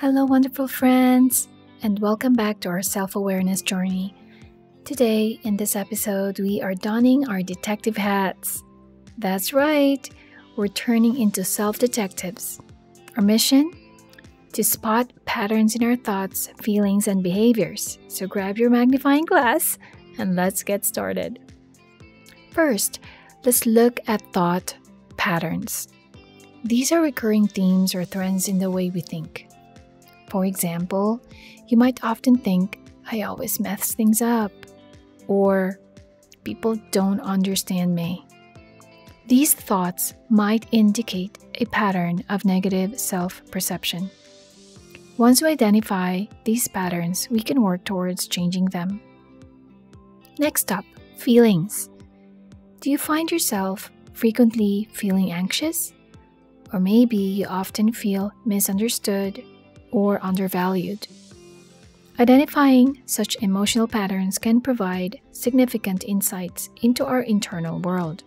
Hello, wonderful friends, and welcome back to our self awareness journey. Today, in this episode, we are donning our detective hats. That's right, we're turning into self detectives. Our mission? To spot patterns in our thoughts, feelings, and behaviors. So grab your magnifying glass and let's get started. First, let's look at thought patterns. These are recurring themes or trends in the way we think. For example, you might often think, I always mess things up, or people don't understand me. These thoughts might indicate a pattern of negative self perception. Once we identify these patterns, we can work towards changing them. Next up, feelings. Do you find yourself frequently feeling anxious? Or maybe you often feel misunderstood or undervalued. Identifying such emotional patterns can provide significant insights into our internal world.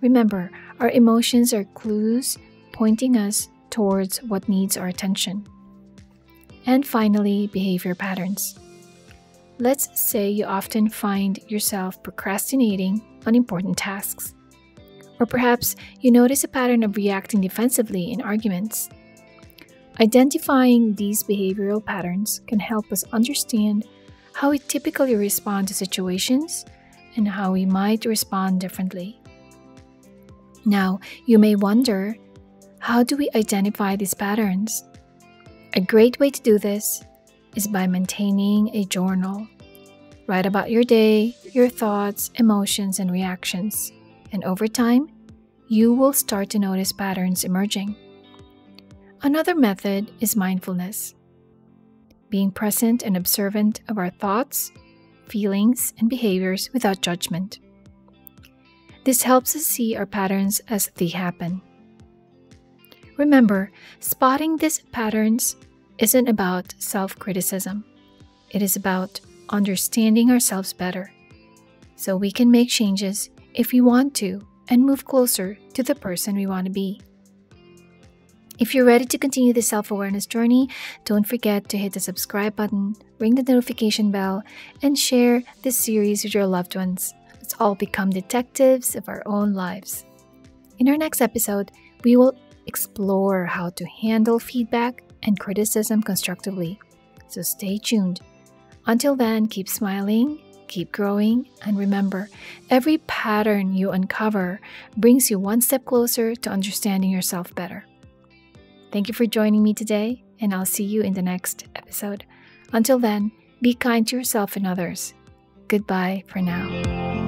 Remember, our emotions are clues pointing us towards what needs our attention. And finally, behavior patterns. Let's say you often find yourself procrastinating on important tasks. Or perhaps you notice a pattern of reacting defensively in arguments. Identifying these behavioral patterns can help us understand how we typically respond to situations and how we might respond differently. Now, you may wonder how do we identify these patterns? A great way to do this is by maintaining a journal. Write about your day, your thoughts, emotions, and reactions. And over time, you will start to notice patterns emerging. Another method is mindfulness, being present and observant of our thoughts, feelings, and behaviors without judgment. This helps us see our patterns as they happen. Remember, spotting these patterns isn't about self criticism, it is about understanding ourselves better so we can make changes if we want to and move closer to the person we want to be. If you're ready to continue the self awareness journey, don't forget to hit the subscribe button, ring the notification bell, and share this series with your loved ones. Let's all become detectives of our own lives. In our next episode, we will explore how to handle feedback and criticism constructively. So stay tuned. Until then, keep smiling, keep growing, and remember every pattern you uncover brings you one step closer to understanding yourself better. Thank you for joining me today, and I'll see you in the next episode. Until then, be kind to yourself and others. Goodbye for now.